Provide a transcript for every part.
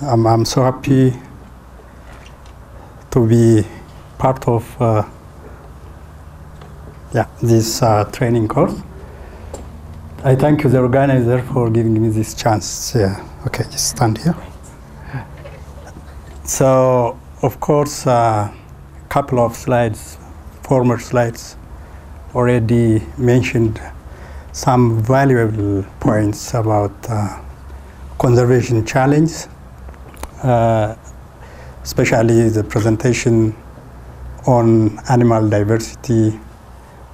I'm, I'm so happy to be part of uh, yeah, this uh, training course. I thank you, the organizer, for giving me this chance. Yeah. Okay, just stand here. So, of course, a uh, couple of slides, former slides, already mentioned some valuable points about uh, conservation challenge, especially the presentation on animal diversity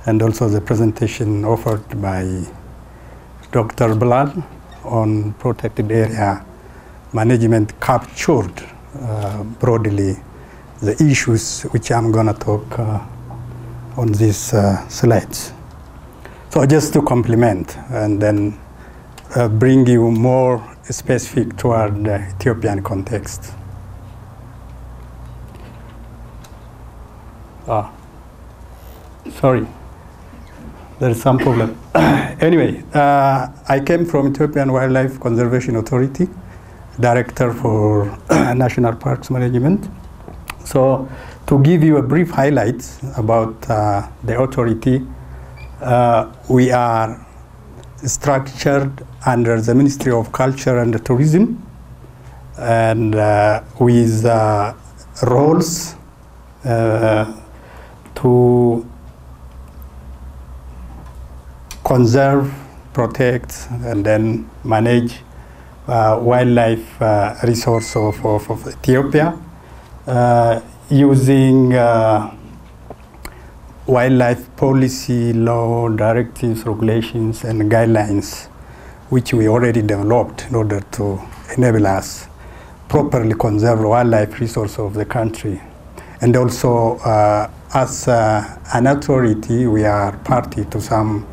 and also the presentation offered by Dr. Bilal on protected area management captured uh, broadly the issues which I'm going to talk uh, on these uh, slides. So just to complement and then uh, bring you more specific toward the Ethiopian context. Ah, sorry, there is some problem. anyway, uh, I came from Ethiopian Wildlife Conservation Authority, Director for National Parks Management. So, to give you a brief highlight about uh, the authority, uh, we are structured under the Ministry of Culture and Tourism and uh, with uh, roles uh, to conserve, protect, and then manage uh, wildlife uh, resource of, of, of Ethiopia using wildlife policy, law, directives, regulations, and guidelines, which we already developed in order to enable us properly conserve wildlife resource of the country. And also, uh, as uh, an authority, we are party to some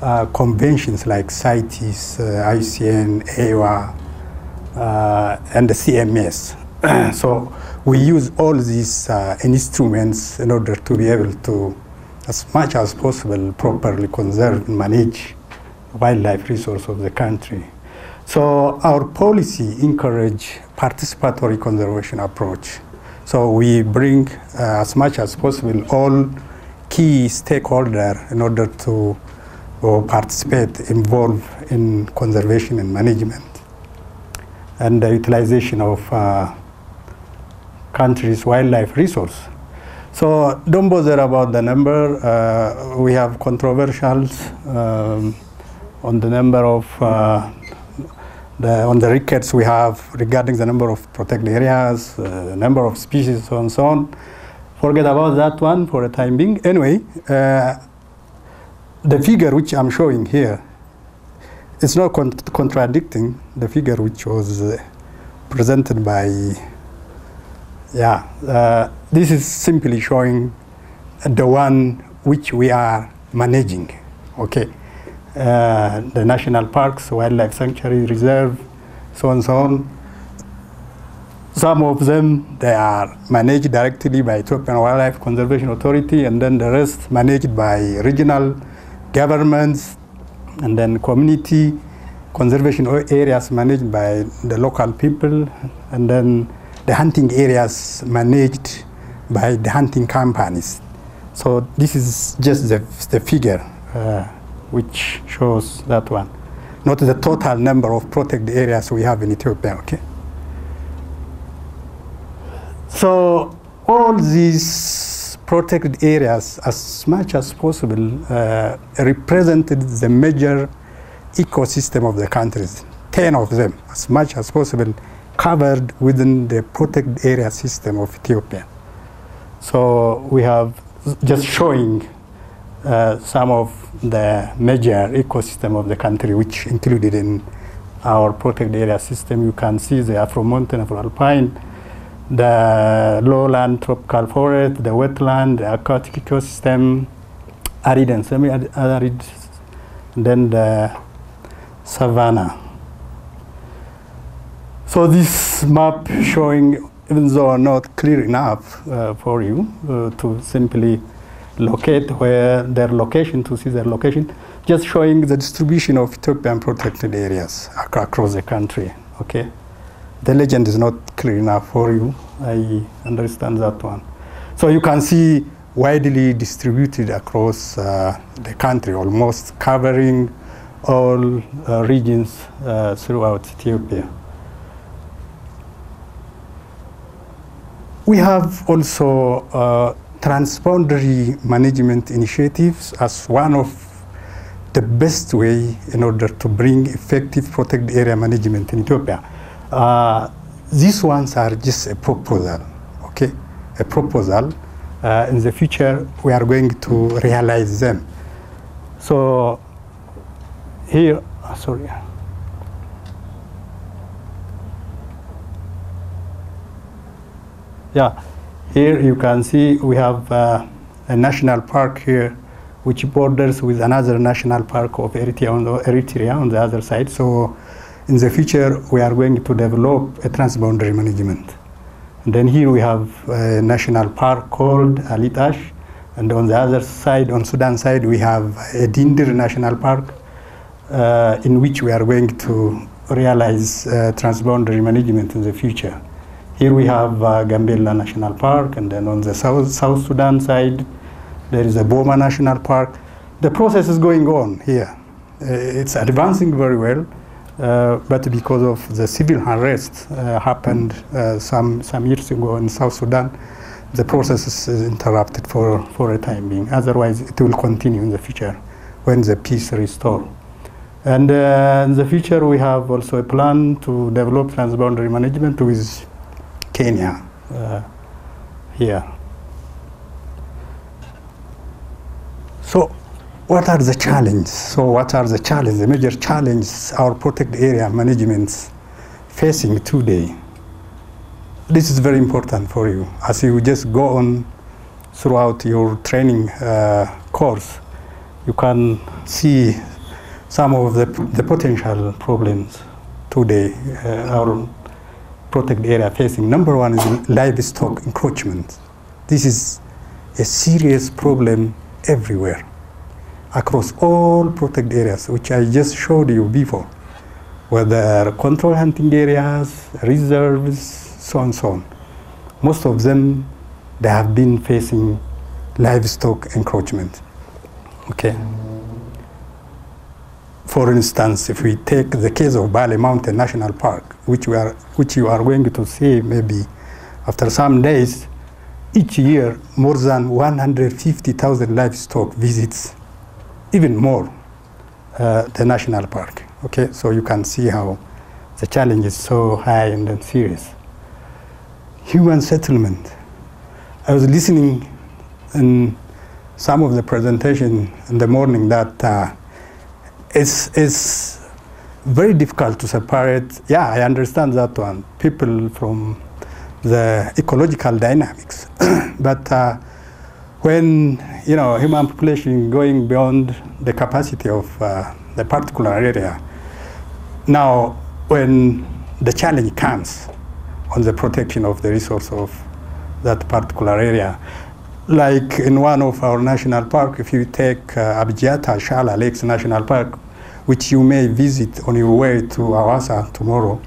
uh, conventions like CITES, uh, IUCN, AWA, uh, and the CMS. so we use all these uh, instruments in order to be able to, as much as possible, properly conserve and manage wildlife resource of the country. So our policy encourage participatory conservation approach. So we bring uh, as much as possible all key stakeholders in order to participate, involve in conservation and management and the utilization of uh, country's wildlife resource. So don't bother about the number. Uh, we have controversials um, on the number of uh, the, on the records we have regarding the number of protected areas, uh, number of species, so and so on. Forget about that one for the time being. Anyway, uh, the figure which I'm showing here is not con contradicting the figure which was uh, presented by yeah, uh, this is simply showing the one which we are managing, okay? Uh, the national parks, wildlife sanctuary reserve, so on and so on. Some of them, they are managed directly by Ethiopian Wildlife Conservation Authority, and then the rest managed by regional governments, and then community conservation areas managed by the local people, and then the hunting areas managed by the hunting companies. So this is just the, the figure uh, which shows that one, not the total number of protected areas we have in Ethiopia, okay? So all these protected areas, as much as possible, uh, represented the major ecosystem of the countries, 10 of them, as much as possible, covered within the protected area system of Ethiopia. So we have just showing uh, some of the major ecosystem of the country, which included in our protected area system. You can see the Afromontane, Afro-alpine, the lowland tropical forest, the wetland, the aquatic ecosystem, arid and semi-arid, then the savanna. So this map showing, even though not clear enough uh, for you uh, to simply locate where their location, to see their location, just showing the distribution of Ethiopian protected areas across the country, okay? the legend is not clear enough for you. I understand that one. So you can see widely distributed across uh, the country, almost covering all uh, regions uh, throughout Ethiopia. We have also uh, transboundary management initiatives as one of the best way in order to bring effective protected area management in Ethiopia. Uh, these ones are just a proposal, okay? A proposal. Uh, in the future, we are going to realize them. So here, uh, sorry. Yeah, here you can see we have uh, a national park here which borders with another national park of Eritrea on, the, Eritrea on the other side. So in the future, we are going to develop a transboundary management. And then here we have a national park called Alitash. And on the other side, on Sudan side, we have a Dinder National Park uh, in which we are going to realize uh, transboundary management in the future. Here we have uh, Gambela National Park, and then on the South, South Sudan side, there is a Boma National Park. The process is going on here. Uh, it's advancing very well, uh, but because of the civil unrest uh, happened uh, some, some years ago in South Sudan, the process is interrupted for, for a time being. Otherwise, it will continue in the future when the peace restored. And uh, in the future, we have also a plan to develop transboundary management with Kenya uh, here. So, what are the challenges? So, what are the challenges, the major challenges our protected area management facing today? This is very important for you as you just go on throughout your training uh, course. You can see some of the, the potential problems today uh, our protected area facing. Number one is livestock encroachment. This is a serious problem everywhere across all protected areas, which I just showed you before, whether control hunting areas, reserves, so on so on. Most of them, they have been facing livestock encroachment. Okay. For instance, if we take the case of Bale Mountain National Park, which, we are, which you are going to see maybe after some days, each year more than 150,000 livestock visits, even more, uh, the national park. Okay, so you can see how the challenge is so high and serious. Human settlement. I was listening in some of the presentation in the morning that uh, it's, it's very difficult to separate. Yeah, I understand that one. People from the ecological dynamics, but uh, when you know human population going beyond the capacity of uh, the particular area, now when the challenge comes on the protection of the resource of that particular area, like in one of our national park, if you take uh, Abijata Shala Lakes National Park, which you may visit on your way to Awasa tomorrow,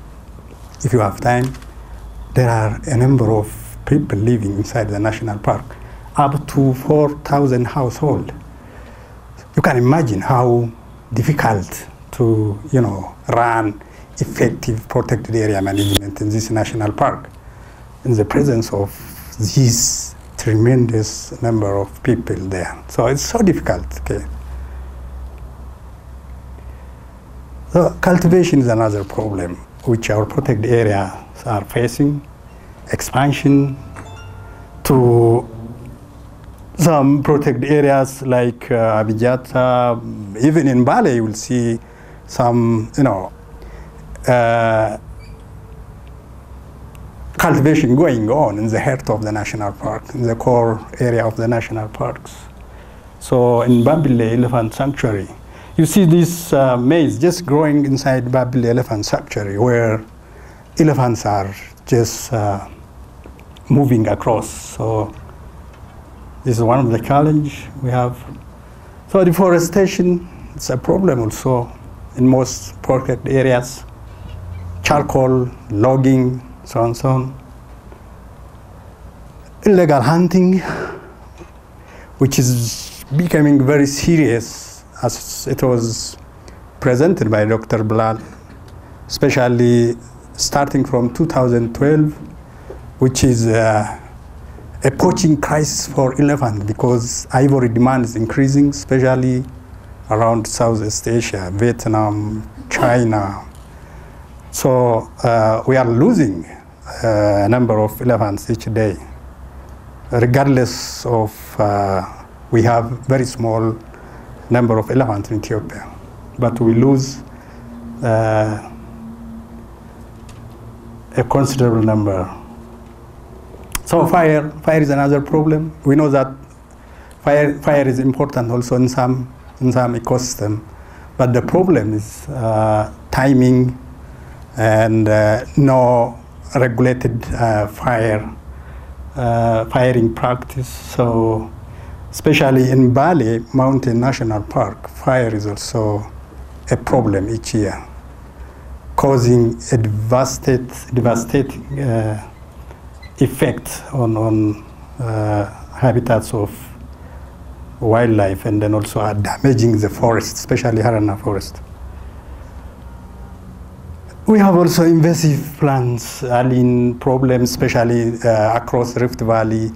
if you have time, there are a number of people living inside the national park, up to 4,000 households. You can imagine how difficult to, you know, run effective protected area management in this national park in the presence of this tremendous number of people there. So it's so difficult. Okay. So cultivation is another problem which our protected areas are facing. Expansion to some protected areas like uh, Abijata, even in Bale, you will see some, you know, uh, cultivation going on in the heart of the national park, in the core area of the national parks. So in Babile Elephant Sanctuary, you see this uh, maize just growing inside Babile Elephant Sanctuary where elephants are just uh, moving across. So this is one of the challenge we have. So deforestation, it's a problem also in most protected areas. charcoal, logging, so on, so on. Illegal hunting, which is becoming very serious as it was presented by Dr. Bilal, especially starting from 2012, which is uh, a poaching crisis for elephant because ivory demand is increasing, especially around Southeast Asia, Vietnam, China. So uh, we are losing uh, a number of elephants each day, regardless of uh, we have very small number of elephants in Ethiopia, but we lose uh, a considerable number. So fire, fire is another problem. We know that fire, fire is important also in some, in some ecosystem, but the problem is uh, timing and uh, no regulated uh, fire, uh, firing practice. So especially in Bale Mountain National Park, fire is also a problem each year, causing a devastating, devastating uh, effect on, on uh, habitats of wildlife and then also are damaging the forest, especially Harenna forest. We have also invasive plants, alien problems, especially uh, across Rift Valley.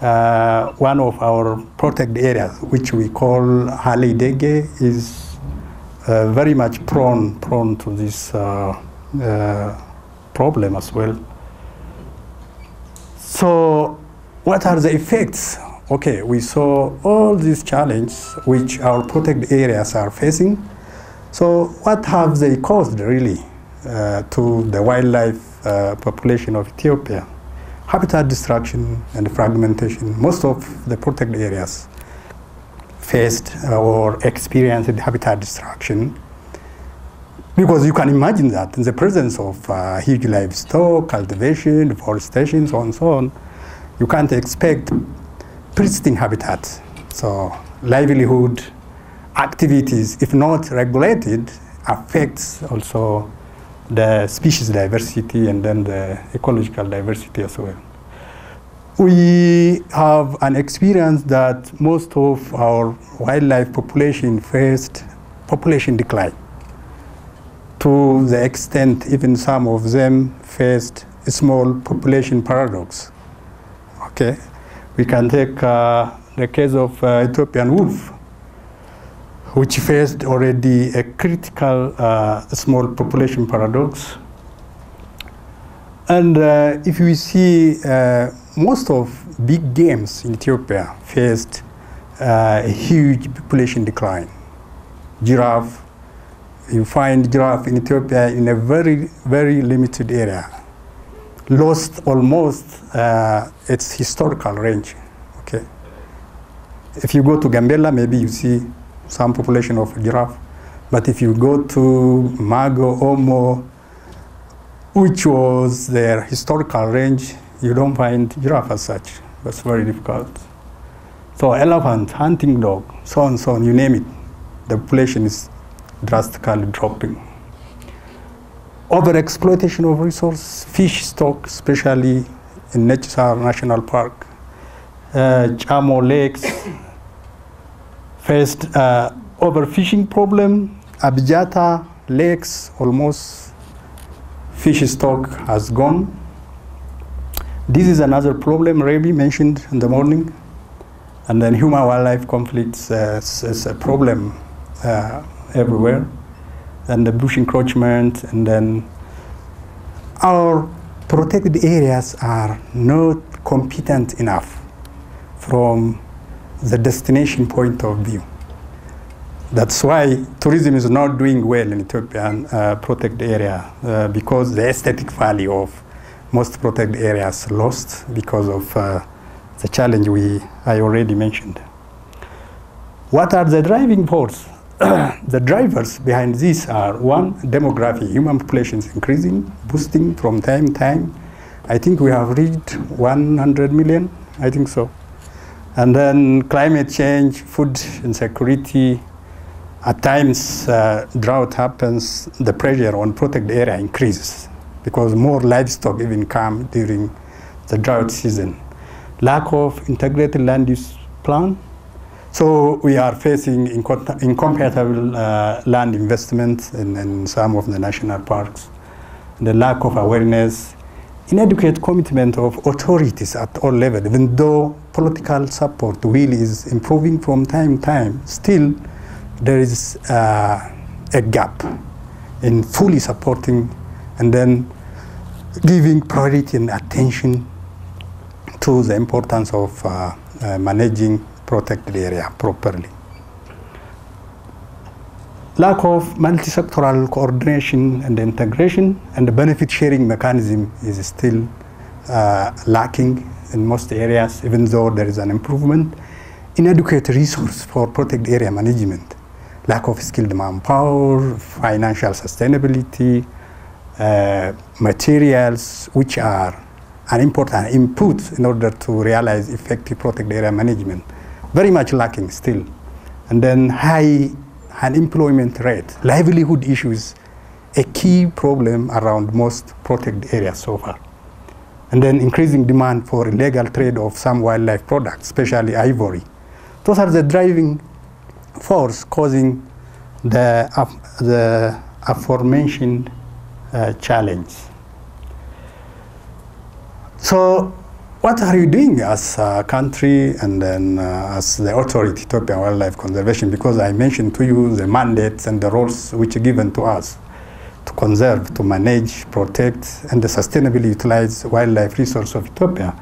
Uh, one of our protected areas, which we call Halidege, is uh, very much prone, prone to this uh, uh, problem as well. So what are the effects? Okay, we saw all these challenges which our protected areas are facing. So what have they caused really uh, to the wildlife uh, population of Ethiopia? Habitat destruction and fragmentation. Most of the protected areas faced or experienced habitat destruction because you can imagine that in the presence of uh, huge livestock, cultivation, deforestation, so on and so on, you can't expect pristine habitat. So livelihood activities, if not regulated, affects also the species diversity and then the ecological diversity as well. We have an experience that most of our wildlife population faced population decline to the extent even some of them faced a small population paradox. Okay, we can take uh, the case of uh, Ethiopian wolf, which faced already a critical uh, small population paradox. And uh, if we see uh, most of big games in Ethiopia faced uh, a huge population decline. Giraffe, you find giraffe in Ethiopia in a very, very limited area. Lost almost uh, its historical range. Okay. If you go to Gambela, maybe you see some population of giraffe. But if you go to Mago, Omo, which was their historical range, you don't find giraffe as such. That's very difficult. So elephant, hunting dog, so on, so on, you name it. The population is drastically dropping. Overexploitation of resource, fish stock, especially in Nechisar National Park, uh, Chamo lakes, faced uh, overfishing problem. Abijata lakes, almost fish stock has gone. This is another problem Ravi mentioned in the morning. And then human wildlife conflicts uh, is, is a problem uh, everywhere. And the bush encroachment, and then our protected areas are not competent enough from the destination point of view. That's why tourism is not doing well in Ethiopian uh, protected area uh, because the aesthetic value of most protected areas lost because of uh, the challenge we I already mentioned. What are the driving force? the drivers behind this are one, demography, human population is increasing, boosting from time to time. I think we have reached 100 million, I think so. And then climate change, food insecurity, At times, uh, drought happens, the pressure on protected area increases because more livestock even come during the drought season. Lack of integrated land use plan. So we are facing incom incompatible uh, land investment in, in some of the national parks. The lack of awareness, inadequate commitment of authorities at all levels, even though political support will is improving from time to time, still there is uh, a gap in fully supporting and then giving priority and attention to the importance of uh, uh, managing protected area properly. Lack of multi-sectoral coordination and integration and the benefit sharing mechanism is still uh, lacking in most areas, even though there is an improvement. Inadequate resource for protected area management lack of skilled manpower, financial sustainability, uh, materials, which are an important input in order to realize effective protected area management. Very much lacking still. And then high unemployment rate, livelihood issues, a key problem around most protected areas so far. And then increasing demand for illegal trade of some wildlife products, especially ivory. Those are the driving force causing the, the aforementioned uh, challenge. So what are you doing as a country and then uh, as the authority, Ethiopian Wildlife Conservation? Because I mentioned to you the mandates and the roles which are given to us to conserve, to manage, protect, and sustainably utilize wildlife resource of Ethiopia.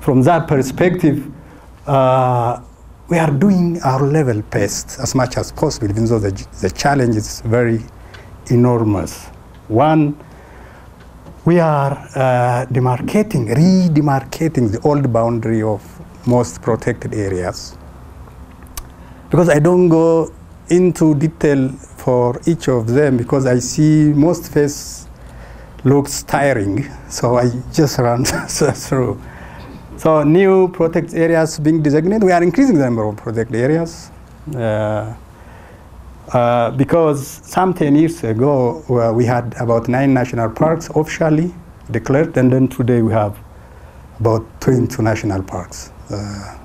From that perspective, uh, we are doing our level best as much as possible, even though the, the challenge is very enormous. One, we are uh, demarcating, re-demarcating the old boundary of most protected areas. Because I don't go into detail for each of them because I see most face looks tiring, so I just run through. So new protected areas being designated, we are increasing the number of protected areas. Uh, uh, because some 10 years ago, uh, we had about nine national parks officially declared, and then today we have about 22 national parks, uh,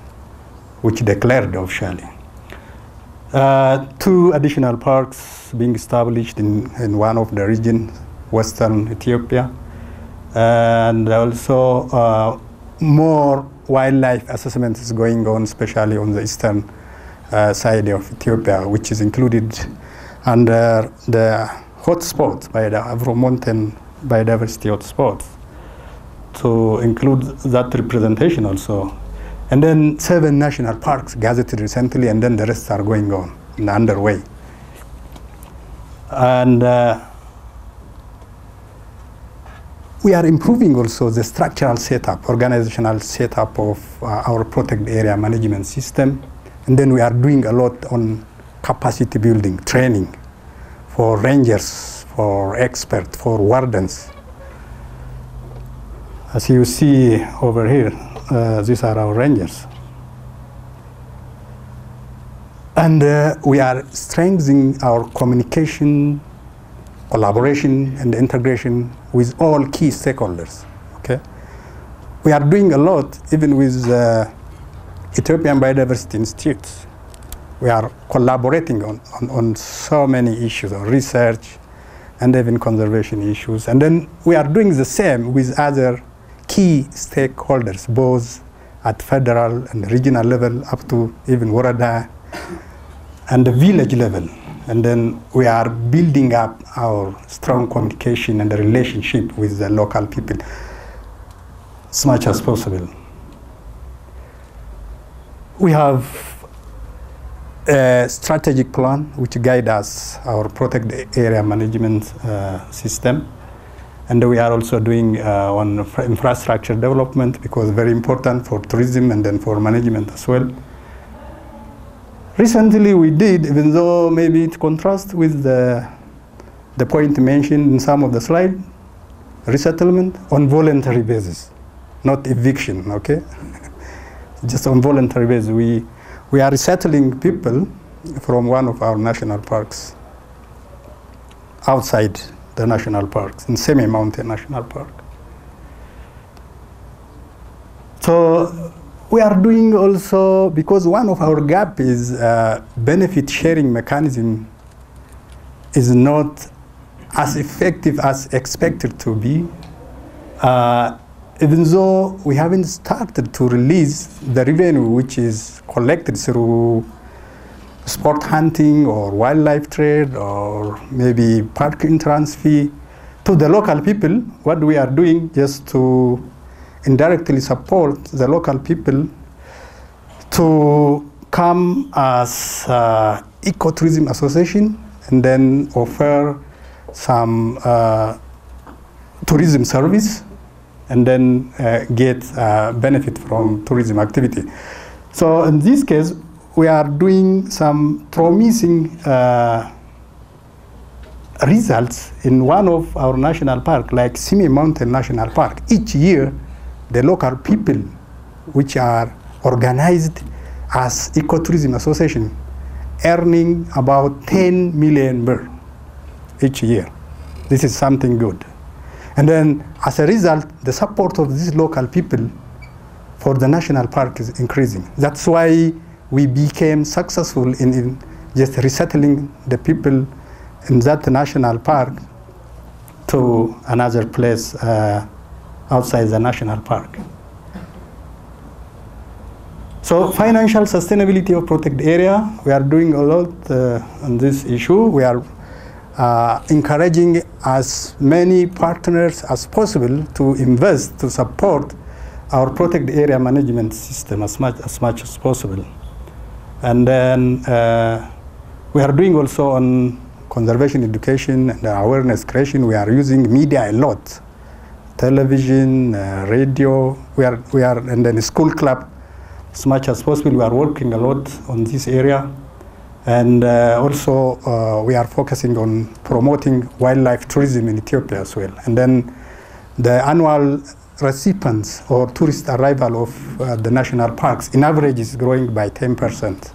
which declared officially. Uh, two additional parks being established in, in one of the regions, western Ethiopia, and also uh, more wildlife assessment is going on, especially on the eastern uh, side of Ethiopia, which is included under the hotspot by the Afromontane Biodiversity Hotspot to include that representation also. And then seven national parks gazetted recently, and then the rest are going on and underway. And uh, we are improving also the structural setup, organizational setup of uh, our protected area management system. And then we are doing a lot on capacity building, training for rangers, for experts, for wardens. As you see over here, uh, these are our rangers. And uh, we are strengthening our communication collaboration and integration with all key stakeholders. Okay, we are doing a lot even with uh, Ethiopian Biodiversity Institute. We are collaborating on, on, on so many issues, on research and even conservation issues. And then we are doing the same with other key stakeholders, both at federal and regional level up to even Woreda and the village level. And then we are building up our strong communication and the relationship with the local people as much as possible. We have a strategic plan which guides us our protected area management uh, system. And we are also doing uh, on infrastructure development because very important for tourism and then for management as well. Recently we did, even though maybe it contrasts with the, the point mentioned in some of the slide, resettlement on voluntary basis, not eviction, okay? Just on voluntary basis. We, we are resettling people from one of our national parks outside the national parks, in Simien Mountain National Park. So we are doing also, because one of our gap is uh, benefit sharing mechanism is not as effective as expected to be. Uh, even though we haven't started to release the revenue which is collected through sport hunting or wildlife trade or maybe park entrance fee to the local people, what we are doing just to indirectly support the local people to come as uh, ecotourism association and then offer some uh, tourism service and then uh, get uh, benefit from tourism activity. So in this case, we are doing some promising uh, results in one of our national park, like Simien Mountain National Park. Each year, the local people, which are organized as ecotourism association, earning about 10 million birr each year. This is something good. And then, as a result, the support of these local people for the national park is increasing. That's why we became successful in, in just resettling the people in that national park to another place uh, outside the national park. So financial sustainability of protected area, we are doing a lot uh, on this issue. We are uh, encouraging as many partners as possible to invest to support our protected area management system as much as much as possible. And then uh, we are doing also on conservation education and awareness creation. We are using media a lot, television, uh, radio. We are we are and then school club as much as possible. We are working a lot on this area. And uh, also, uh, we are focusing on promoting wildlife tourism in Ethiopia as well. And then the annual recipients or tourist arrival of uh, the national parks, in average, is growing by 10%.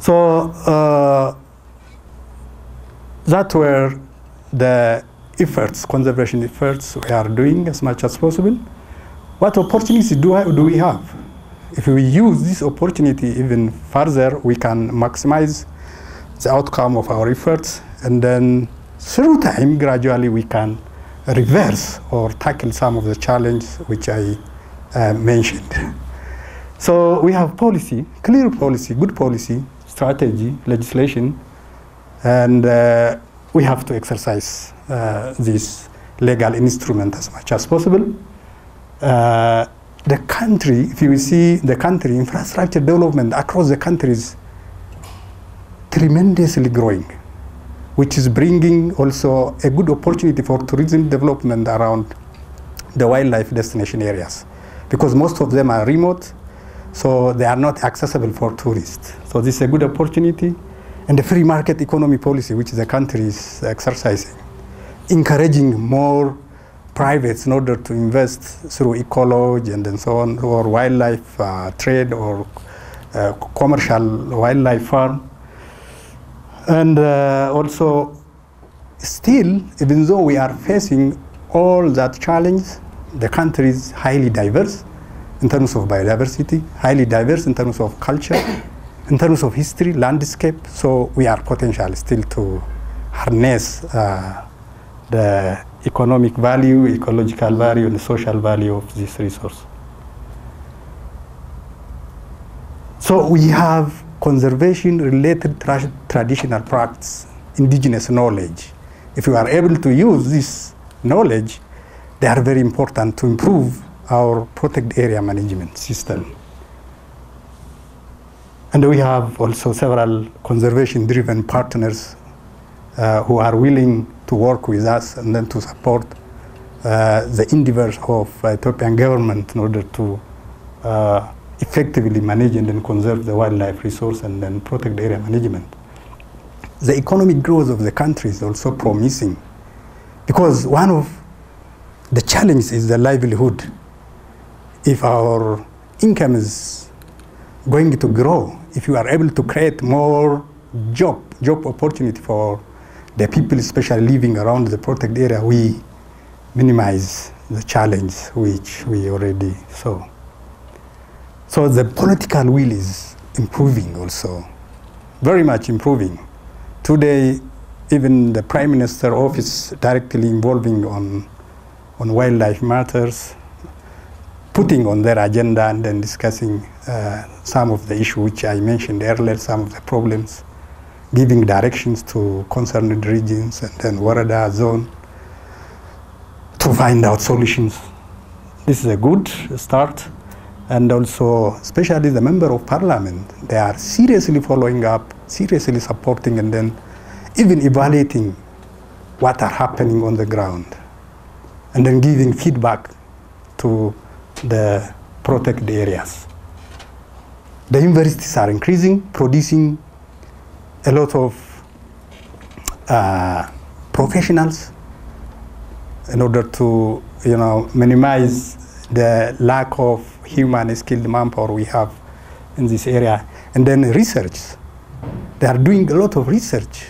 So uh, that were the efforts, conservation efforts we are doing as much as possible. What opportunities do, I, do we have? If we use this opportunity even further, we can maximize the outcome of our efforts, and then through time, gradually we can reverse or tackle some of the challenges which I uh, mentioned. So we have policy, clear policy, good policy, strategy, legislation, and uh, we have to exercise uh, this legal instrument as much as possible. Uh, the country, if you see the country, infrastructure development across the country is tremendously growing, which is bringing also a good opportunity for tourism development around the wildlife destination areas, because most of them are remote, so they are not accessible for tourists. So this is a good opportunity, and the free market economy policy, which the country is exercising, encouraging more privates in order to invest through ecology and then so on, or wildlife uh, trade or uh, commercial wildlife farm. And uh, also, still, even though we are facing all that challenge, the country is highly diverse in terms of biodiversity, highly diverse in terms of culture, in terms of history, landscape. So we are potential still to harness uh, the economic value, ecological value, and social value of this resource. So we have conservation-related tra traditional practice, indigenous knowledge. If we are able to use this knowledge, they are very important to improve our protected area management system. And we have also several conservation-driven partners uh, who are willing to work with us and then to support uh, the endeavors of Ethiopian government in order to uh, effectively manage and then conserve the wildlife resource and then protect the area management. The economic growth of the country is also promising because one of the challenges is the livelihood. If our income is going to grow if you are able to create more job job opportunity for the people, especially living around the protected area. We minimize the challenge which we already saw. So the political will is improving also, very much improving. Today, even the Prime Minister office directly involving on, on wildlife matters, putting on their agenda and then discussing uh, some of the issues which I mentioned earlier, some of the problems, giving directions to concerned regions and then Woreda zone to find out solutions. This is a good start. And also, especially the member of parliament, they are seriously following up, seriously supporting, and then even evaluating what are happening on the ground, and then giving feedback to the protected areas. The universities are increasing, producing a lot of uh, professionals in order to, you know, minimize the lack of human skilled manpower we have in this area. And then research. They are doing a lot of research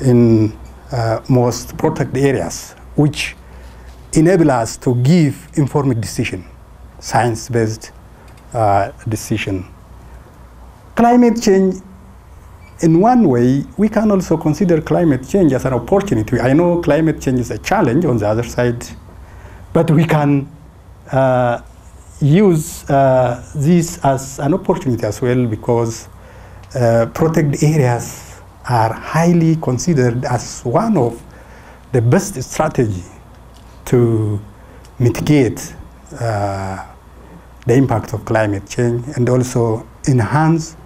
in uh, most protected areas, which enable us to give informed decision, science-based uh, decision. Climate change, in one way, we can also consider climate change as an opportunity. I know climate change is a challenge on the other side, but we can uh, use uh, this as an opportunity as well because uh, protected areas are highly considered as one of the best strategy to mitigate uh, the impact of climate change and also enhance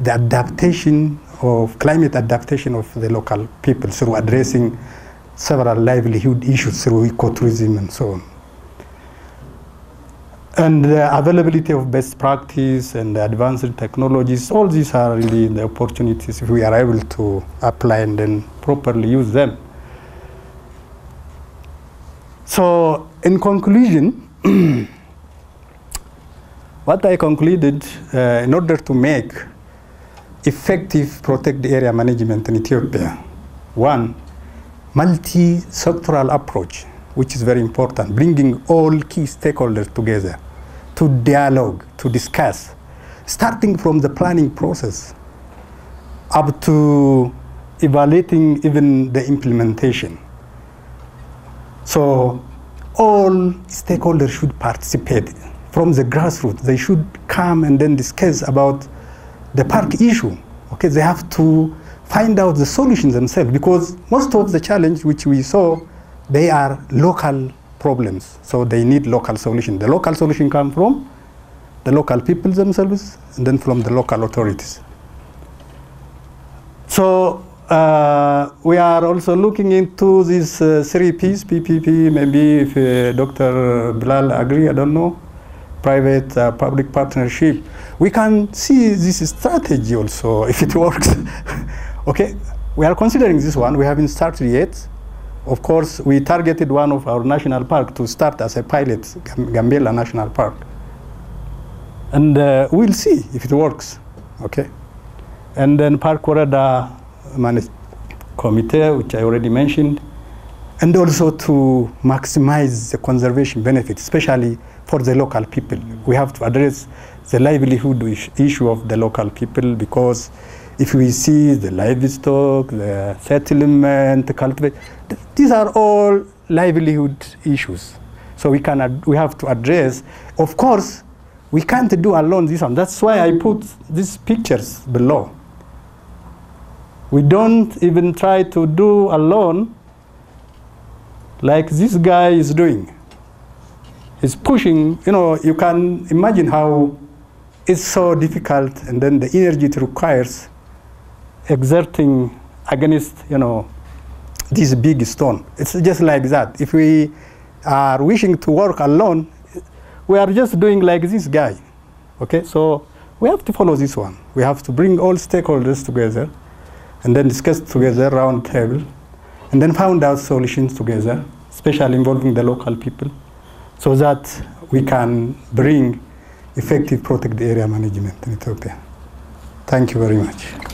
the adaptation of climate adaptation of the local people through addressing several livelihood issues through ecotourism and so on. And the availability of best practice and advanced technologies, all these are really the opportunities if we are able to apply and then properly use them. So, in conclusion, what I concluded uh, in order to make effective protected area management in Ethiopia, one, multi-sectoral approach, which is very important, bringing all key stakeholders together to dialogue, to discuss, starting from the planning process up to evaluating even the implementation. So all stakeholders should participate from the grassroots. They should come and then discuss about the park issue. Okay, they have to find out the solutions themselves because most of the challenge which we saw, they are local problems. So they need local solution. The local solution come from the local people themselves and then from the local authorities. So uh, we are also looking into these uh, three P's, PPP, maybe if uh, Dr. Bilal agree, I don't know, private uh, public partnership. We can see this strategy also, if it works. okay, we are considering this one. We haven't started yet. Of course, we targeted one of our national park to start as a pilot, Gambela National Park. And uh, we'll see if it works, okay? And then Park Woreda Committee, which I already mentioned, and also to maximize the conservation benefit, especially for the local people. We have to address the livelihood issue of the local people because if we see the livestock, the settlement, the cultivation, these are all livelihood issues. So we can we have to address. Of course, we can't do alone this one. That's why I put these pictures below. We don't even try to do alone like this guy is doing. He's pushing, you know, you can imagine how it's so difficult and then the energy it requires exerting against, you know, this big stone. It's just like that. If we are wishing to work alone, we are just doing like this guy. Okay, so we have to follow this one. We have to bring all stakeholders together and then discuss together round table and then found out solutions together, especially involving the local people, so that we can bring effective protected area management in Ethiopia. Thank you very much.